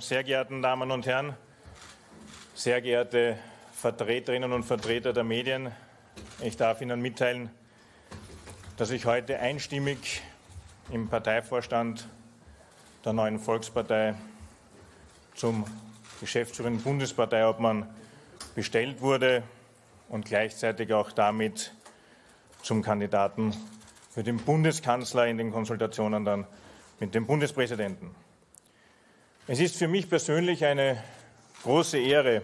sehr geehrten Damen und Herren, sehr geehrte Vertreterinnen und Vertreter der Medien, ich darf Ihnen mitteilen, dass ich heute einstimmig im Parteivorstand der neuen Volkspartei zum geschäftsführenden Bundesparteiobmann bestellt wurde und gleichzeitig auch damit zum Kandidaten für den Bundeskanzler in den Konsultationen dann mit dem Bundespräsidenten. Es ist für mich persönlich eine große Ehre,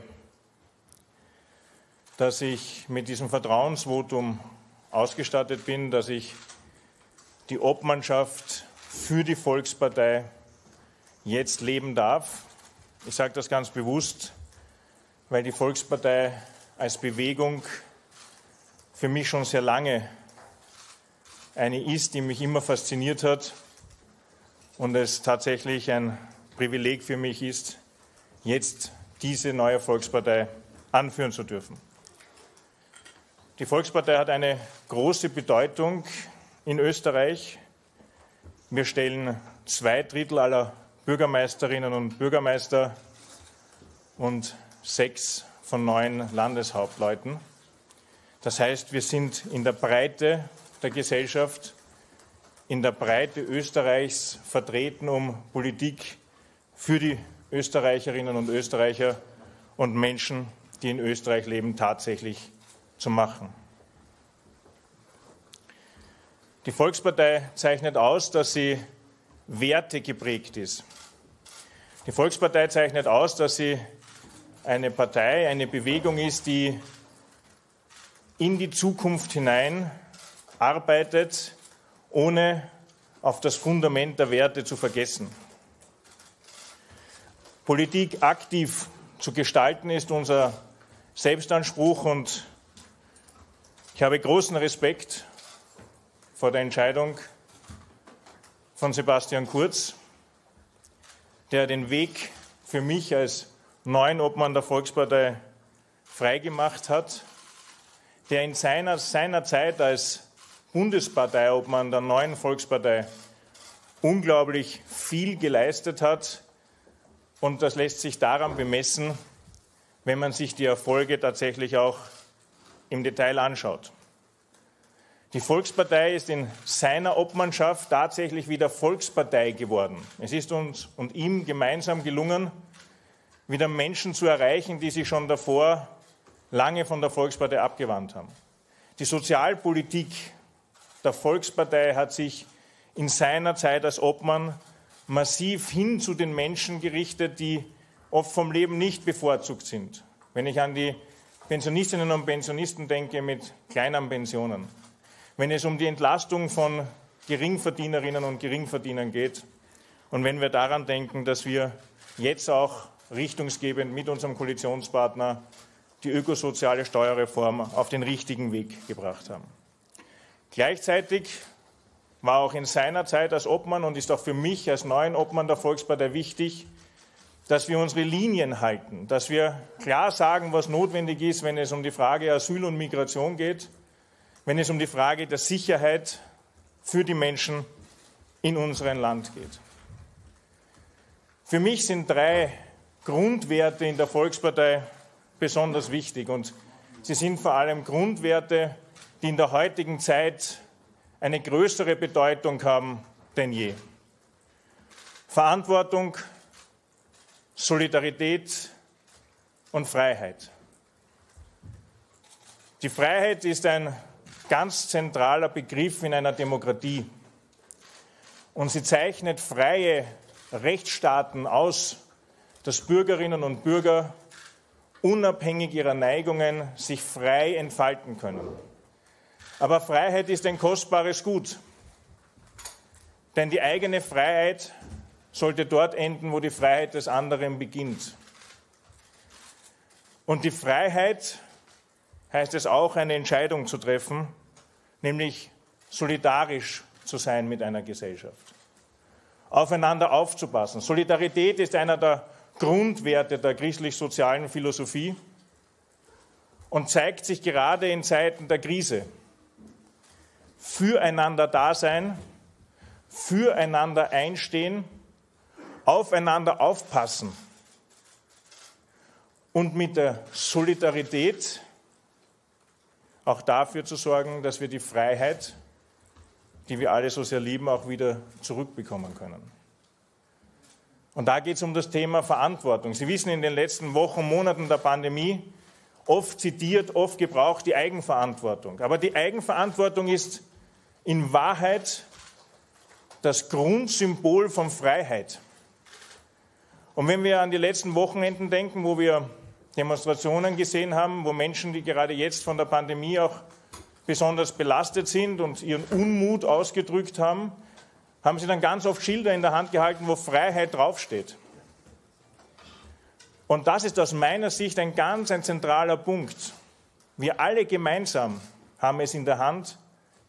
dass ich mit diesem Vertrauensvotum ausgestattet bin, dass ich die Obmannschaft für die Volkspartei jetzt leben darf. Ich sage das ganz bewusst, weil die Volkspartei als Bewegung für mich schon sehr lange eine ist, die mich immer fasziniert hat und es tatsächlich ein Privileg für mich ist, jetzt diese neue Volkspartei anführen zu dürfen. Die Volkspartei hat eine große Bedeutung in Österreich. Wir stellen zwei Drittel aller Bürgermeisterinnen und Bürgermeister und sechs von neun Landeshauptleuten. Das heißt, wir sind in der Breite der Gesellschaft, in der Breite Österreichs vertreten, um Politik für die Österreicherinnen und Österreicher und Menschen, die in Österreich leben, tatsächlich zu machen. Die Volkspartei zeichnet aus, dass sie Werte geprägt ist. Die Volkspartei zeichnet aus, dass sie eine Partei, eine Bewegung ist, die in die Zukunft hinein arbeitet, ohne auf das Fundament der Werte zu vergessen. Politik aktiv zu gestalten, ist unser Selbstanspruch. Und ich habe großen Respekt vor der Entscheidung von Sebastian Kurz, der den Weg für mich als neuen Obmann der Volkspartei freigemacht hat, der in seiner, seiner Zeit als Bundesparteiobmann der neuen Volkspartei unglaublich viel geleistet hat und das lässt sich daran bemessen, wenn man sich die Erfolge tatsächlich auch im Detail anschaut. Die Volkspartei ist in seiner Obmannschaft tatsächlich wieder Volkspartei geworden. Es ist uns und ihm gemeinsam gelungen, wieder Menschen zu erreichen, die sich schon davor lange von der Volkspartei abgewandt haben. Die Sozialpolitik der Volkspartei hat sich in seiner Zeit als Obmann massiv hin zu den Menschen gerichtet, die oft vom Leben nicht bevorzugt sind. Wenn ich an die Pensionistinnen und Pensionisten denke mit kleinen Pensionen, wenn es um die Entlastung von Geringverdienerinnen und Geringverdienern geht und wenn wir daran denken, dass wir jetzt auch richtungsgebend mit unserem Koalitionspartner die ökosoziale Steuerreform auf den richtigen Weg gebracht haben. Gleichzeitig war auch in seiner Zeit als Obmann und ist auch für mich als neuen Obmann der Volkspartei wichtig, dass wir unsere Linien halten, dass wir klar sagen, was notwendig ist, wenn es um die Frage Asyl und Migration geht, wenn es um die Frage der Sicherheit für die Menschen in unserem Land geht. Für mich sind drei Grundwerte in der Volkspartei besonders wichtig und sie sind vor allem Grundwerte, die in der heutigen Zeit eine größere Bedeutung haben denn je. Verantwortung, Solidarität und Freiheit. Die Freiheit ist ein ganz zentraler Begriff in einer Demokratie. Und sie zeichnet freie Rechtsstaaten aus, dass Bürgerinnen und Bürger unabhängig ihrer Neigungen sich frei entfalten können. Aber Freiheit ist ein kostbares Gut. Denn die eigene Freiheit sollte dort enden, wo die Freiheit des anderen beginnt. Und die Freiheit heißt es auch, eine Entscheidung zu treffen, nämlich solidarisch zu sein mit einer Gesellschaft, aufeinander aufzupassen. Solidarität ist einer der Grundwerte der christlich-sozialen Philosophie und zeigt sich gerade in Zeiten der Krise füreinander da sein, füreinander einstehen, aufeinander aufpassen, und mit der Solidarität auch dafür zu sorgen, dass wir die Freiheit, die wir alle so sehr lieben, auch wieder zurückbekommen können. Und da geht es um das Thema Verantwortung. Sie wissen, in den letzten Wochen, Monaten der Pandemie, oft zitiert, oft gebraucht die Eigenverantwortung. Aber die Eigenverantwortung ist in Wahrheit das Grundsymbol von Freiheit. Und wenn wir an die letzten Wochenenden denken, wo wir Demonstrationen gesehen haben, wo Menschen, die gerade jetzt von der Pandemie auch besonders belastet sind und ihren Unmut ausgedrückt haben, haben sie dann ganz oft Schilder in der Hand gehalten, wo Freiheit draufsteht. Und das ist aus meiner Sicht ein ganz ein zentraler Punkt. Wir alle gemeinsam haben es in der Hand,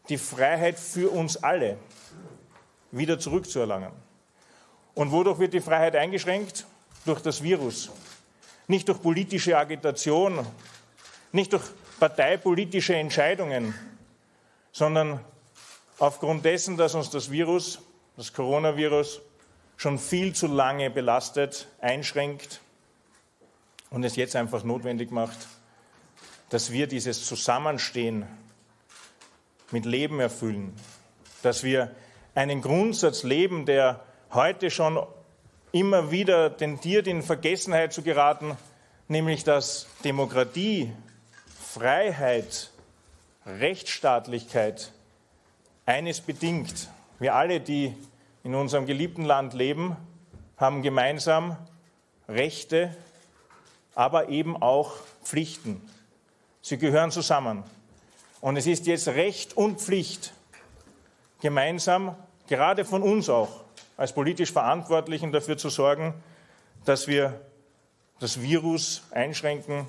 die Freiheit für uns alle wieder zurückzuerlangen. Und wodurch wird die Freiheit eingeschränkt? Durch das Virus. Nicht durch politische Agitation, nicht durch parteipolitische Entscheidungen, sondern aufgrund dessen, dass uns das Virus, das Coronavirus, schon viel zu lange belastet, einschränkt und es jetzt einfach notwendig macht, dass wir dieses Zusammenstehen mit Leben erfüllen, dass wir einen Grundsatz leben, der heute schon immer wieder tendiert, in Vergessenheit zu geraten, nämlich dass Demokratie, Freiheit, Rechtsstaatlichkeit eines bedingt. Wir alle, die in unserem geliebten Land leben, haben gemeinsam Rechte, aber eben auch Pflichten. Sie gehören zusammen. Und es ist jetzt Recht und Pflicht, gemeinsam, gerade von uns auch, als politisch Verantwortlichen dafür zu sorgen, dass wir das Virus einschränken,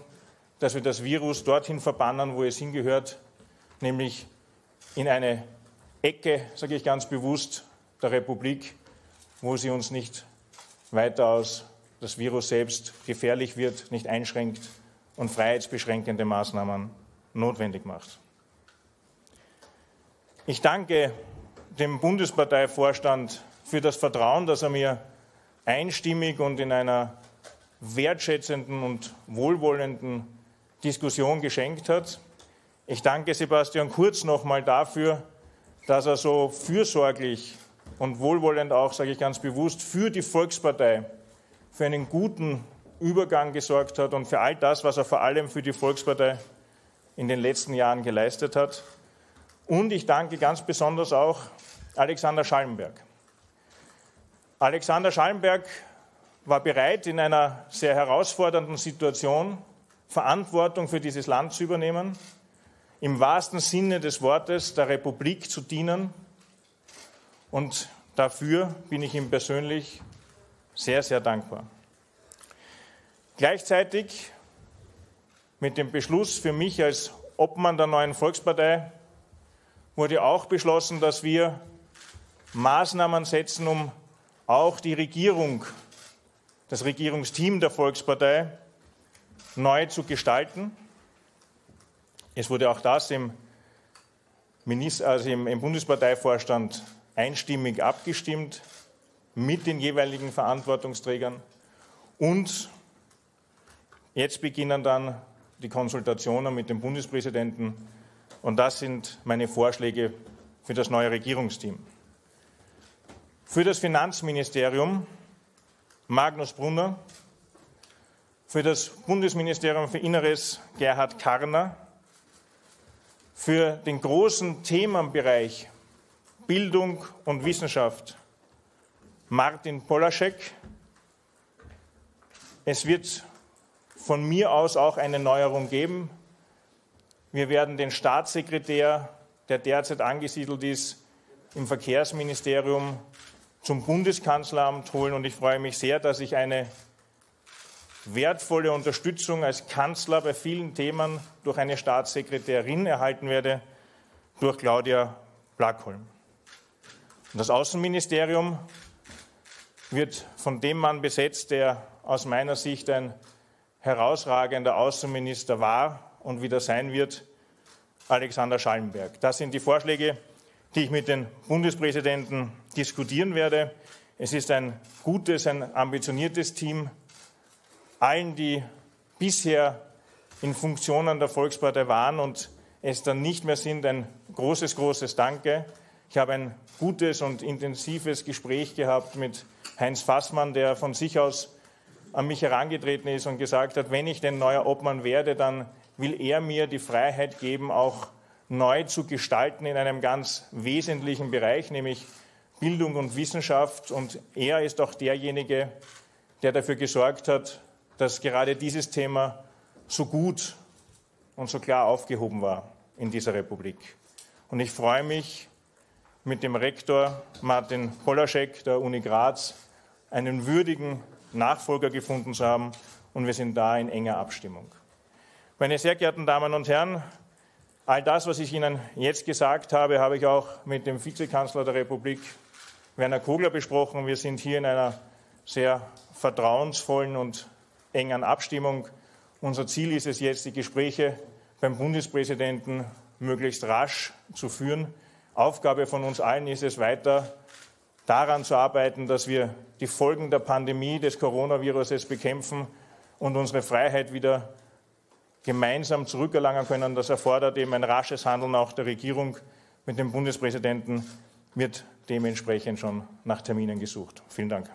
dass wir das Virus dorthin verbannen, wo es hingehört, nämlich in eine Ecke, sage ich ganz bewusst, der Republik, wo sie uns nicht weitaus das Virus selbst gefährlich wird, nicht einschränkt und freiheitsbeschränkende Maßnahmen notwendig macht. Ich danke dem Bundesparteivorstand für das Vertrauen, das er mir einstimmig und in einer wertschätzenden und wohlwollenden Diskussion geschenkt hat. Ich danke Sebastian Kurz nochmal dafür, dass er so fürsorglich und wohlwollend auch, sage ich ganz bewusst, für die Volkspartei, für einen guten Übergang gesorgt hat und für all das, was er vor allem für die Volkspartei in den letzten Jahren geleistet hat. Und ich danke ganz besonders auch Alexander Schallenberg. Alexander Schallenberg war bereit, in einer sehr herausfordernden Situation Verantwortung für dieses Land zu übernehmen, im wahrsten Sinne des Wortes der Republik zu dienen. Und dafür bin ich ihm persönlich sehr, sehr dankbar. Gleichzeitig mit dem Beschluss für mich als Obmann der neuen Volkspartei wurde auch beschlossen, dass wir Maßnahmen setzen, um auch die Regierung, das Regierungsteam der Volkspartei neu zu gestalten. Es wurde auch das im, Minister, also im, im Bundesparteivorstand einstimmig abgestimmt mit den jeweiligen Verantwortungsträgern. Und jetzt beginnen dann die Konsultationen mit dem Bundespräsidenten. Und das sind meine Vorschläge für das neue Regierungsteam. Für das Finanzministerium Magnus Brunner, für das Bundesministerium für Inneres Gerhard Karner, für den großen Themenbereich Bildung und Wissenschaft Martin Polaschek. Es wird von mir aus auch eine Neuerung geben. Wir werden den Staatssekretär, der derzeit angesiedelt ist, im Verkehrsministerium zum Bundeskanzleramt holen. Und ich freue mich sehr, dass ich eine wertvolle Unterstützung als Kanzler bei vielen Themen durch eine Staatssekretärin erhalten werde, durch Claudia Blackholm. Und das Außenministerium wird von dem Mann besetzt, der aus meiner Sicht ein herausragender Außenminister war und wieder sein wird, Alexander Schallenberg. Das sind die Vorschläge, die ich mit den Bundespräsidenten diskutieren werde. Es ist ein gutes, ein ambitioniertes Team. Allen, die bisher in Funktionen der Volkspartei waren und es dann nicht mehr sind, ein großes, großes Danke. Ich habe ein gutes und intensives Gespräch gehabt mit Heinz Fassmann, der von sich aus an mich herangetreten ist und gesagt hat, wenn ich denn neuer Obmann werde, dann will er mir die Freiheit geben, auch neu zu gestalten in einem ganz wesentlichen Bereich, nämlich Bildung und Wissenschaft. Und er ist auch derjenige, der dafür gesorgt hat, dass gerade dieses Thema so gut und so klar aufgehoben war in dieser Republik. Und ich freue mich, mit dem Rektor Martin Polaschek der Uni Graz einen würdigen Nachfolger gefunden zu haben. Und wir sind da in enger Abstimmung. Meine sehr geehrten Damen und Herren, all das, was ich Ihnen jetzt gesagt habe, habe ich auch mit dem Vizekanzler der Republik, Werner Kogler, besprochen. Wir sind hier in einer sehr vertrauensvollen und engen Abstimmung. Unser Ziel ist es jetzt, die Gespräche beim Bundespräsidenten möglichst rasch zu führen. Aufgabe von uns allen ist es weiter, daran zu arbeiten, dass wir die Folgen der Pandemie des Coronavirus bekämpfen und unsere Freiheit wieder gemeinsam zurückerlangen können. Das erfordert eben ein rasches Handeln auch der Regierung. Mit dem Bundespräsidenten wird dementsprechend schon nach Terminen gesucht. Vielen Dank.